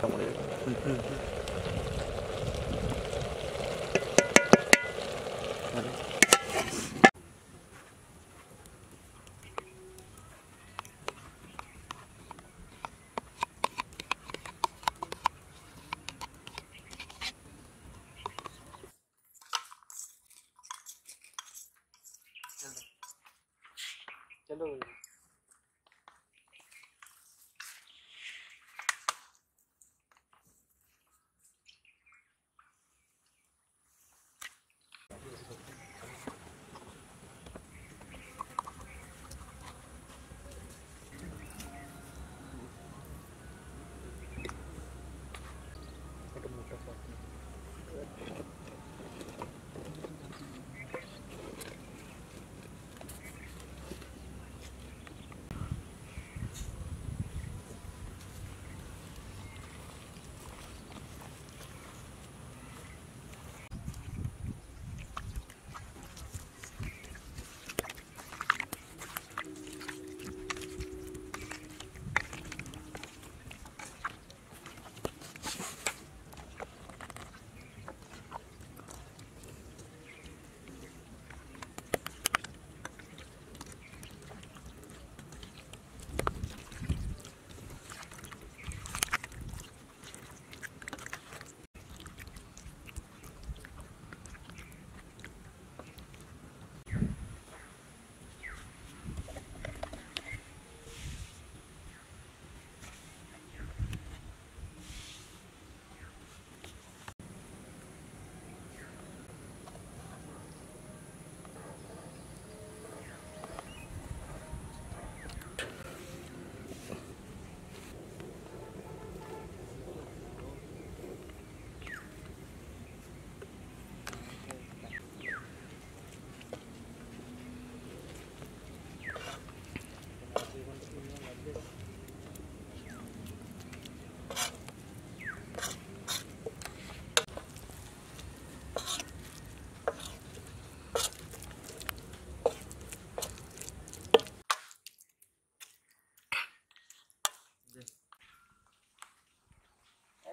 かもね。うんうん。em.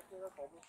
现在搞不赢